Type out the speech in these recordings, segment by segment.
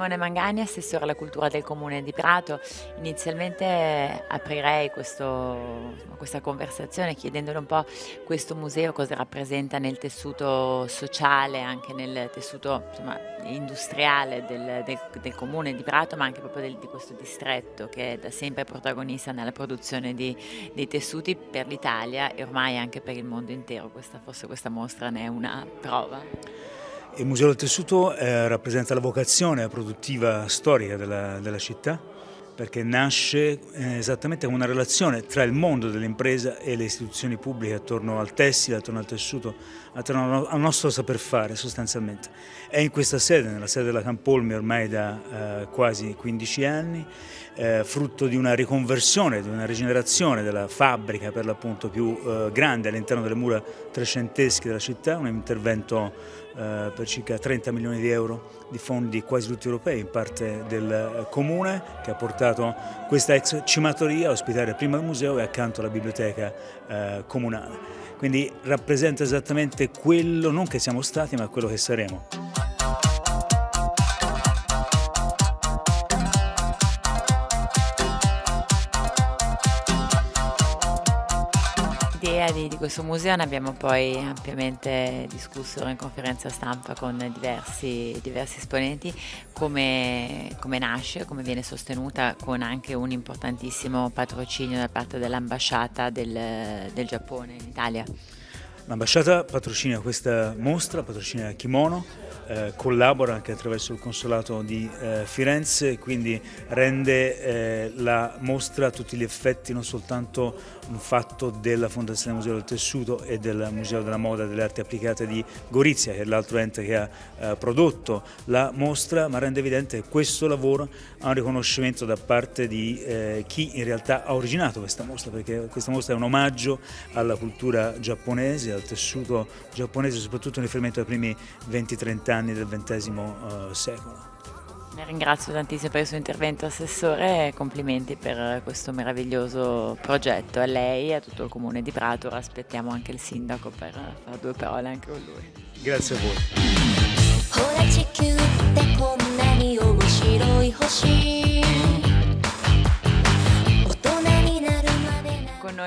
Simone Mangani, assessore alla cultura del comune di Prato. Inizialmente aprirei questo, questa conversazione chiedendole un po' questo museo cosa rappresenta nel tessuto sociale, anche nel tessuto insomma, industriale del, del, del, comune di Prato, ma anche proprio del, di questo distretto che è da sempre protagonista nella produzione di, dei tessuti per l'Italia e ormai anche per il mondo intero. Questa, forse questa mostra ne è una prova. Il Museo del Tessuto eh, rappresenta la vocazione produttiva storica della, della città perché nasce eh, esattamente una relazione tra il mondo dell'impresa e le istituzioni pubbliche attorno al tessile, attorno al tessuto, attorno al nostro saper fare sostanzialmente. È in questa sede, nella sede della Campolmi ormai da eh, quasi 15 anni, eh, frutto di una riconversione, di una rigenerazione della fabbrica per l'appunto più eh, grande all'interno delle mura trecentesche della città, un intervento eh, per circa 30 milioni di euro di fondi quasi tutti europei, in parte del eh, comune, che ha portato questa ex cimatoria a ospitare prima il museo e accanto la biblioteca eh, comunale. Quindi rappresenta esattamente quello, non che siamo stati, ma quello che saremo. L'idea di, di, questo museo ne abbiamo poi ampiamente discusso in conferenza stampa con diversi, diversi esponenti, come, come, nasce, come viene sostenuta con anche un importantissimo patrocinio da parte dell'ambasciata del, del Giappone in Italia. L'ambasciata patrocina questa mostra, patrocina Kimono, eh, collabora anche attraverso il consolato di eh, Firenze, quindi rende eh, la mostra a tutti gli effetti non soltanto un fatto della Fondazione Museo del Tessuto e del Museo della Moda e delle Arti Applicate di Gorizia, che è l'altro ente che ha eh, prodotto la mostra, ma rende evidente che questo lavoro ha un riconoscimento da parte di eh, chi in realtà ha originato questa mostra, perché questa mostra è un omaggio alla cultura giapponese, al tessuto giapponese, soprattutto in riferimento ai primi 20-30 anni del XX eh, secolo. La ringrazio tantissimo per il suo intervento Assessore e complimenti per questo meraviglioso progetto. A lei e a tutto il comune di Prato, ora aspettiamo anche il sindaco per fare due parole anche con lui. Grazie a voi.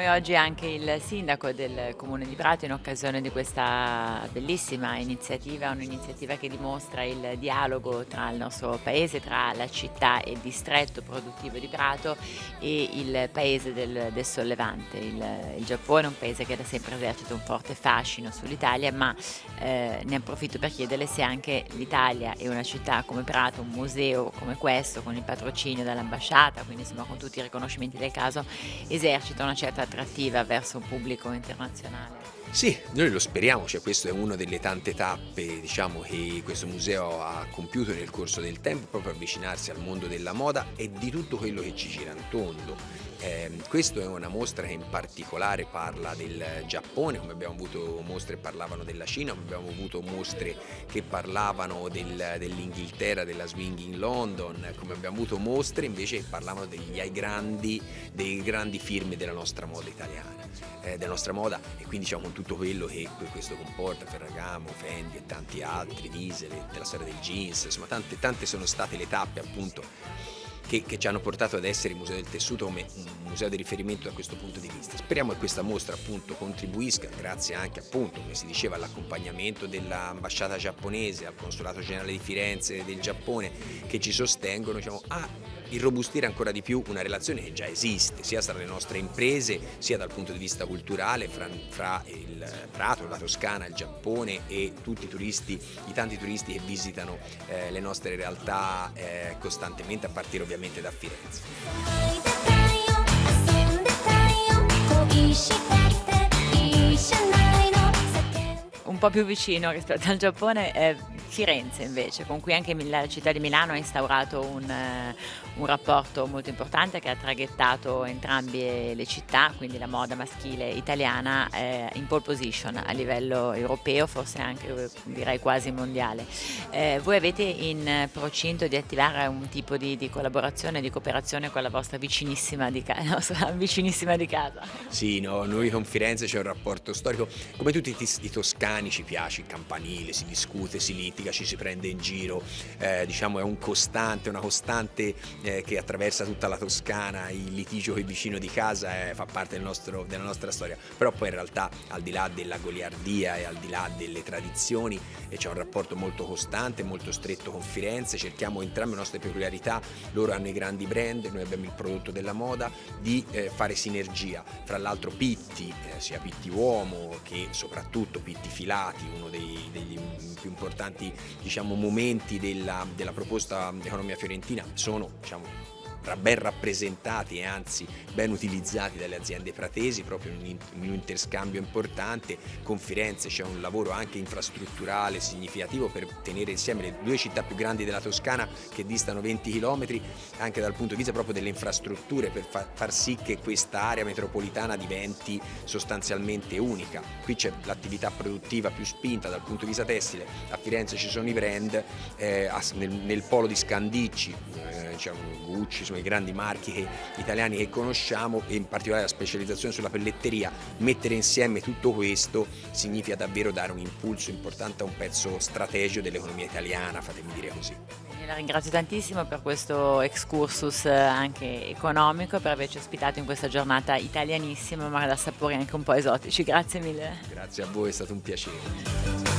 Noi oggi anche il sindaco del comune di Prato in occasione di questa bellissima iniziativa, un'iniziativa che dimostra il dialogo tra il nostro paese, tra la città e il distretto produttivo di Prato e il paese del, del Sollevante. Il, il, Giappone è un paese che da sempre esercita un forte fascino sull'Italia, ma eh, ne approfitto per chiederle se anche l'Italia e una città come Prato, un museo come questo, con il patrocinio dall'ambasciata, quindi insomma con tutti i riconoscimenti del caso, esercita una certa attrattiva verso un pubblico internazionale. Sì, noi lo speriamo, cioè questa è una delle tante tappe diciamo, che questo museo ha compiuto nel corso del tempo, proprio avvicinarsi al mondo della moda e di tutto quello che ci gira intorno. Eh, questa è una mostra che in particolare parla del Giappone, come abbiamo avuto mostre che parlavano della Cina, come abbiamo avuto mostre che parlavano del, dell'Inghilterra, della Swing in London, come abbiamo avuto mostre invece che parlavano degli grandi, dei grandi firme della nostra moda italiana, eh, della nostra moda e quindi diciamo con tutto quello che questo comporta, Ferragamo, Fendi e tanti altri, Diesel, della storia del jeans, insomma tante, tante sono state le tappe appunto che, che, ci hanno portato ad essere il Museo del Tessuto come un museo di riferimento da questo punto di vista. Speriamo che questa mostra appunto contribuisca, grazie anche appunto, come si diceva, all'accompagnamento dell'ambasciata giapponese, al Consolato Generale di Firenze del Giappone che ci sostengono, diciamo, a irrobustire ancora di più una relazione che già esiste, sia tra le nostre imprese, sia dal punto di vista culturale, fra, fra il Prato, la Toscana, il Giappone e tutti i turisti, i tanti turisti che visitano eh, le nostre realtà eh, costantemente, a partire ovviamente da Firenze. po' più vicino rispetto al Giappone è Firenze invece, con cui anche la città di Milano ha instaurato un, eh, un rapporto molto importante che ha traghettato entrambe le città, quindi la moda maschile italiana eh, in pole position a livello europeo, forse anche direi quasi mondiale. Eh, voi avete in procinto di attivare un tipo di, di collaborazione, di cooperazione con la vostra vicinissima di, ca- vicinissima di casa? Sì, no, noi con Firenze c'è un rapporto storico, come tutti i, i toscani ci piace il campanile, si discute, si litiga, ci si prende in giro, eh, diciamo è un costante, una costante eh, che attraversa tutta la Toscana, il litigio con il vicino di casa eh, fa parte del nostro, della nostra storia, però poi in realtà al di là della goliardia e al di là delle tradizioni eh, c'è un rapporto molto costante, molto stretto con Firenze, cerchiamo entrambe le nostre peculiarità, loro hanno i grandi brand, noi abbiamo il prodotto della moda, di eh, fare sinergia, fra l'altro Pitti, eh, sia Pitti Uomo che soprattutto Pitti Filati, uno dei, degli più importanti diciamo, momenti della, della proposta economia fiorentina, sono diciamo, ben rappresentati e anzi ben utilizzati dalle aziende pratesi proprio in un interscambio importante. Con Firenze c'è un lavoro anche infrastrutturale significativo per tenere insieme le due città più grandi della Toscana che distano 20 km anche dal punto di vista proprio delle infrastrutture per far sì che questa area metropolitana diventi sostanzialmente unica. Qui c'è l'attività produttiva più spinta dal punto di vista tessile, a Firenze ci sono i brand, eh, nel, nel, polo di Scandicci eh, Gucci, sono i grandi marchi che, italiani che conosciamo e in particolare la specializzazione sulla pelletteria, mettere insieme tutto questo significa davvero dare un impulso importante a un pezzo strategico dell'economia italiana, fatemi dire così. La ringrazio tantissimo per questo excursus anche economico, per averci ospitato in questa giornata italianissima, ma da sapori anche un po' esotici. Grazie mille. Grazie a voi, è stato un piacere.